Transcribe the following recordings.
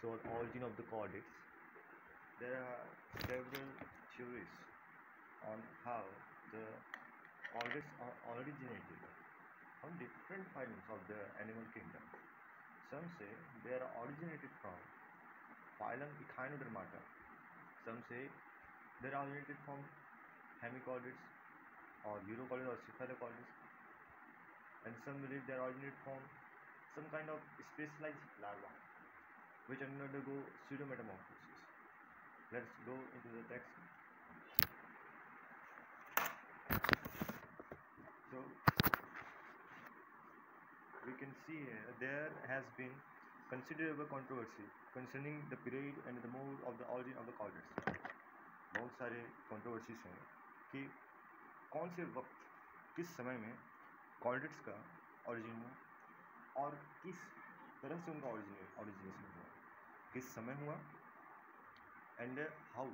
so origin of the chordates. There are several theories on how the chordates are originated from different phylums of the animal kingdom. Some say they are originated from phylum Echinodermata. Some say they are originated from hemichordates or urochordates or cephalochordates. And some believe they are originated from some kind of specialized larva which undergo pseudometamorphosis. Let's go into the text. So we can see here there has been considerable controversy concerning the period and the mode of the origin of the chordates. बहुत सारे controversies हैं कि कौन से वक्त किस समय में कॉर्डेट्स का ओरिजिन हुआ और किस तरह से उनका ओरिजिन ओरिजिनेशन हुआ। किस समय हुआ? And how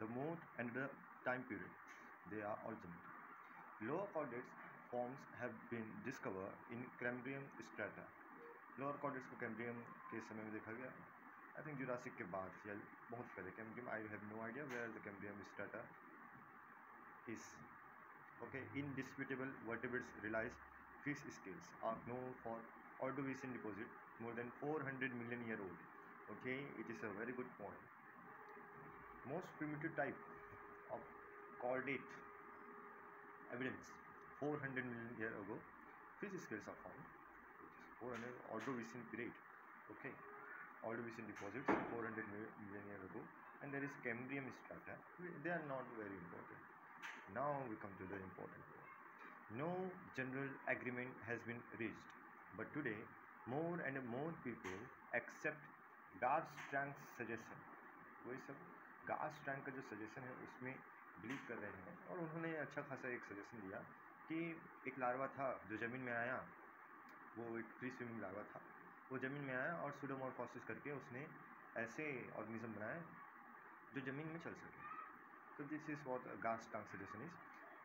the mode and the time period they are originated lower chordates forms have been discover in Cambrian strata lower chordates को कैम्ब्रियम के समय में देखा गया। आई थिंक जुरासिक के बाद, या बहुत पहले Cambrian I have no idea where the Cambrian strata is. Okay, indisputable vertebrates realize fish scales are known for ordovician deposit more than 400 million year old. Okay it is a very good point. Most primitive type of chordate evidence 400 million year ago fish scales are found which is 400 ordovician period okay ordovician deposits 400 million year ago. And there is cambrium strata. They are not very important. Now we come to the important point. No general agreement has been reached, but today more and more people accept Garstrang's suggestion. वही सब गार्स्ट्रैंग का जो suggestion है उसमें believe कर रहे हैं और उन्होंने अच्छा खासा एक सजेशन दिया कि एक लार्वा था जो ज़मीन में आया वो एक फ्री स्विमिंग लार्वा था वो ज़मीन में आया और सुडोमॉर्फोसिस करके उसने ऐसे ऑर्गेनिज्म बनाए जो ज़मीन में चल सके this is what a Garstang suggestion is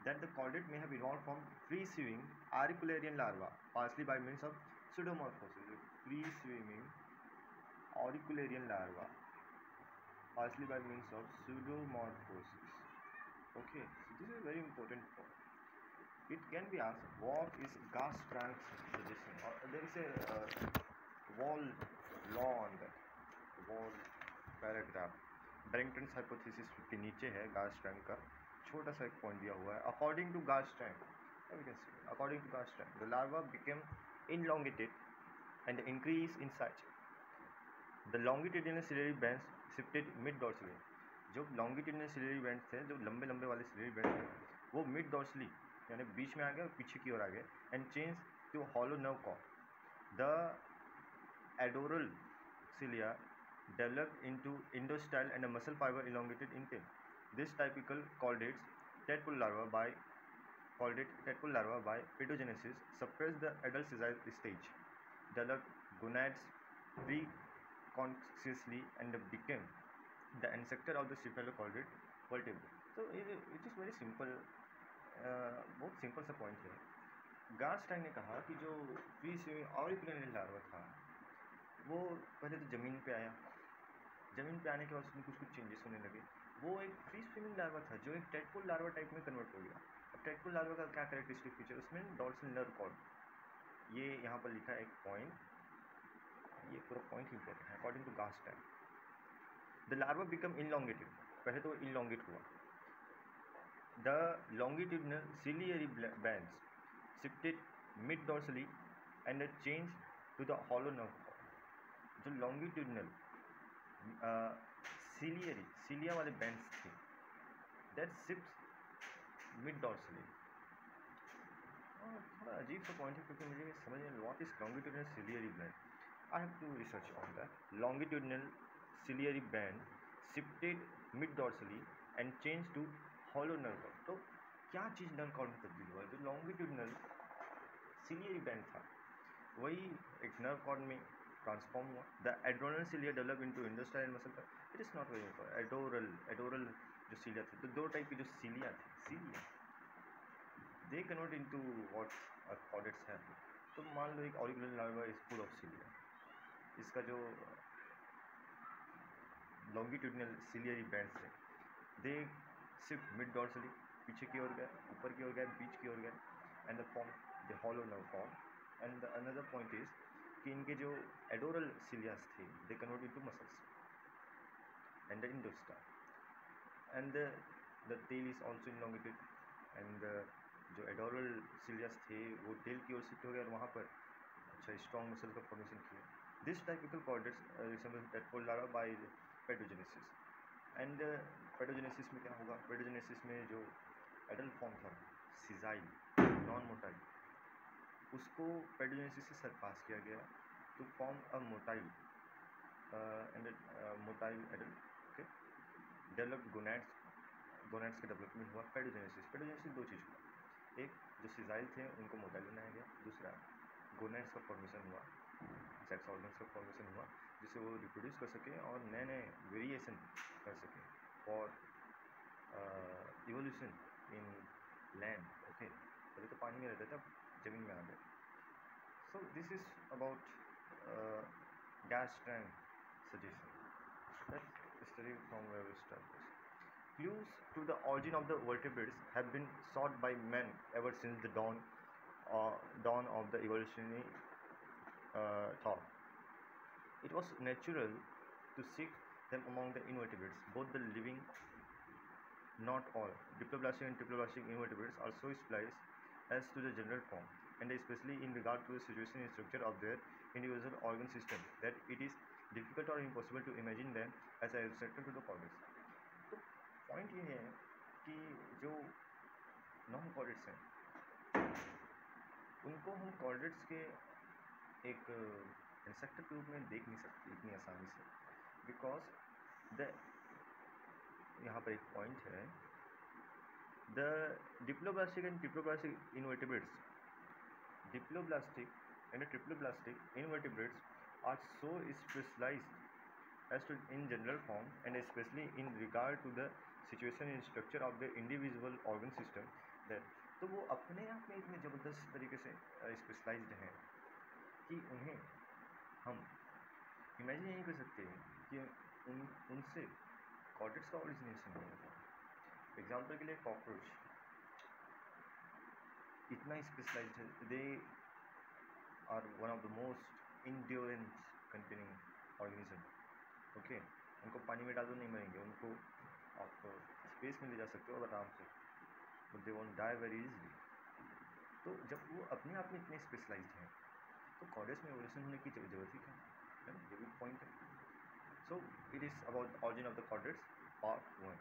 that the chordate may have evolved from free swimming auricularian larva partially by means of pseudomorphosis free swimming auricularian larva firstly by means of pseudomorphosis okay this is very important point it can be answer what is Garstang suggestion और there is a wall law wall paragraph ब्रेंगटन hypothesis के नीचे है गास Frank का, छोटा सा एक point दिया हुआ है. अकॉर्डिंग टू गास trunk according to Garstang the larva became became elongated and increase in size the longitudinal ciliary bands shifted mid dorsally जो लॉन्गिट्यूडिनल सिलेरी बैंड्स थे, जो लंबे लंबे वाले सिलेरी बैंड्स थे, वो मिड डॉर्सली यानी बीच में आ गए और पीछे की ओर आ गए and change to hollow nerve cord the adoral cilia developed into endostyle and a muscle fiber elongated in tail. This typical chordates tadpole larva by chordate tadpole larva by pedogenesis suppressed the adult sessile stage, developed gonads preconsciously and became the ancestor of the cephalochordate vertebrate. So it, it is very simple, uh, बहुत simple सा point है Garstang ने कहा कि जो free swimming और larva था वो पहले तो ज़मीन पे आया ज़मीन पे आने के बाद उसमें कुछ कुछ चेंजेस होने लगे वो एक फ्री स्विमिंग लार्वा था जो एक टेटपुल लार्वा टाइप में कन्वर्ट हो गया टेटपुल लार्वा का क्या करेक्टरिस्टिक फीचर उसमें डॉल्सन नर्व कॉर्ड ये यहाँ पर लिखा है एक पॉइंट ये पूरा पॉइंट इंपॉर्टेंट है according to Garstang the larva become elongated पहले तो इनलोंगेट हुआ। The longitudinal ciliary bands shifted mid dorsally and changed to the hollow nerve जो लॉन्गिट्यूडनल सिलियरी सिलिया वाले बैंड्स थे दैट शिफ्ट मिड डॉर्सली और थोड़ा अजीब सा पॉइंट है क्योंकि मुझे समझ में what is longitudinal ciliary band I have to research on that longitudinal ciliary band shifted mid dorsally and change to hollow nerve तो क्या चीज़ नर्व कॉर्ड में तब्दील हुआ? जो लॉन्गिट्यूडनल सिलियरी बैंड था, वही एक नर्व कॉर्ड में ट्रांसफॉर्म हुआ। The adoral cilia develop into industrial muscle it is not very adoral adoral जो सीलिया थे तो दो टाइप की जो सीलिया थी cilia they convert into what chordates हैं। तो मान लो एक auricular larva is full of cilia इसका जो लॉन्गिट्यूडनल सिलियरी बैंड से दे सिर्फ़ मिड डॉर्सली पीछे की ओर गए, ऊपर की ओर गए, बीच की ओर गए and the form the hollow nerve form and the another point is कि इनके जो एडोरल सिलियास थे they convert into muscles and the endostyle and the tail is also in longitude and जो एडोरल सिलियास थे, वो tail की ओर shift हो गए और वहाँ पर अच्छा स्ट्रॉन्ग मसल का फॉर्मेशन किया। This typical chordates tadpole larva by paedogenesis and paedogenesis में क्या होगा? पेडोजेनेसिस में जो एडल्ट फॉर्म था सिजाइल नॉन मोटाइल उसको पेडोजेनेसिस से सरपास किया गया to form a motile and motile adult developed gonads gonads का डेवलपमेंट हुआ, पेडोजेनेसिस। पेडोजेनेसिस दो चीज़ हुआ। एक, जो सिजाइल थे, उनको मोटाइल बनाया गया। दूसरा, गोनेट्स का फॉर्मेशन हुआ, सेक्स ऑर्गन्स का फॉर्मेशन हुआ, जिससे वो रिप्रोड्यूस कर सके और नए नए वेरिएशन कर सके। For evolution in land, okay? पहले तो पानी में रहता था, ज़मीन में आ गए so this is about gas time suggestion history from where we started. Clues to the origin of the vertebrates have been sought by men ever since the dawn, uh, dawn of the evolutionary uh, thought. It was natural to seek them among the invertebrates, both the living, not all. Diploblastic and triploblastic invertebrates are so spliced as to the general form, and especially in regard to the situation and structure of their individual organ system, that it is difficult or impossible to imagine them as a to the the तो point ये है कि जो non chordates हैं, उनको हम chordates के एक इंसेक्टर के रूप में देख नहीं सकते इतनी आसानी से। बिकॉज़ द यहाँ पर एक पॉइंट है the diploblastic and triploblastic invertebrates diploblastic and triploblastic invertebrates are so specialised as to, in general form, and especially in regard to the situation in structure of the individual organ system that तो वो अपने आप में इतने ज़बरदस्त तरीके से specialised हैं कि उन्हें हम इमेजिन नहीं कर सकते कि उन, उनसे कॉटेट्स का ओरिजिनेशन होगा एग्ज़ाम्पल के लिए कॉकरोच इतना स्पेशलाइज्ड है। They are one of the most endurance containing organism okay उनको पानी में डाल दो, नहीं मरेंगे। उनको आप स्पेस में ले जा सकते हो आराम से। But they won't die very easily तो जब वो अपने आप में इतने स्पेशलाइज हैं तो कॉलेज में एवोल्यूशन होने की ज़रूरत ही क्या है? ना? ये भी पॉइंट है। So it is about origin of the chordates part one